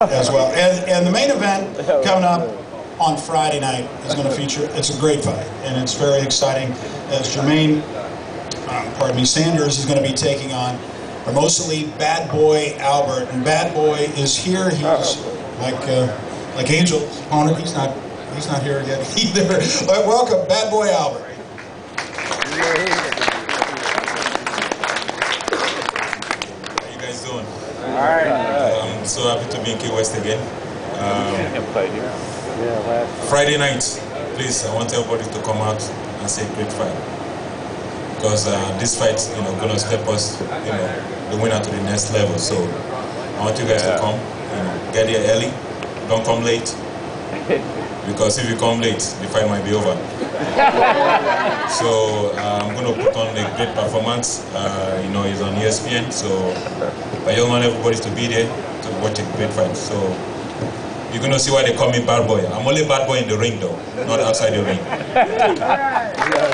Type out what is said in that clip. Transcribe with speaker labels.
Speaker 1: as well. And, and the main event coming up on Friday night is going to feature, it's a great fight, and it's very exciting as Jermaine, um, pardon me, Sanders is going to be taking on Hermosa Elite Bad Boy Albert. And Bad Boy is here. He's like, uh, like opponent. He's not, he's not here yet either. But welcome, Bad Boy Albert.
Speaker 2: I'm so happy to be in Key West again. Um, Friday night, please, I want everybody to come out and say great fight. Because uh, this fight, you know, gonna step us, you know, the winner to the next level. So I want you guys to come, you know, get here early, don't come late. Because if you come late, the fight might be over. so uh, I'm going to put on a great performance. Uh, you know, it's on ESPN, so I just want everybody to be there to watch a great fight. So you're to see why they call me bad boy. I'm only bad boy in the ring, though, not outside the ring.